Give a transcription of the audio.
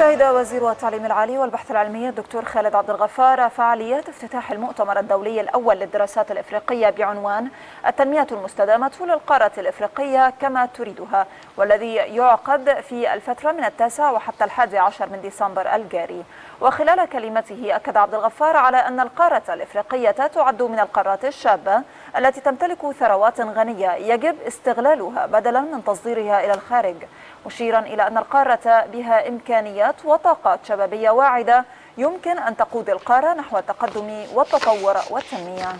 شهد وزير التعليم العالي والبحث العلمي الدكتور خالد عبد الغفار فعاليات افتتاح المؤتمر الدولي الأول للدراسات الإفريقية بعنوان التنمية المستدامة للقارة الإفريقية كما تريدها والذي يعقد في الفترة من التاسع وحتى الحادي عشر من ديسمبر الجاري. وخلال كلمته أكد عبد الغفار على أن القارة الإفريقية تعد من القارات الشابة التي تمتلك ثروات غنية يجب استغلالها بدلا من تصديرها إلى الخارج. مشيرا إلى أن القارة بها إمكانيات وطاقات شبابية واعدة يمكن أن تقود القارة نحو التقدم والتطور والتنمية.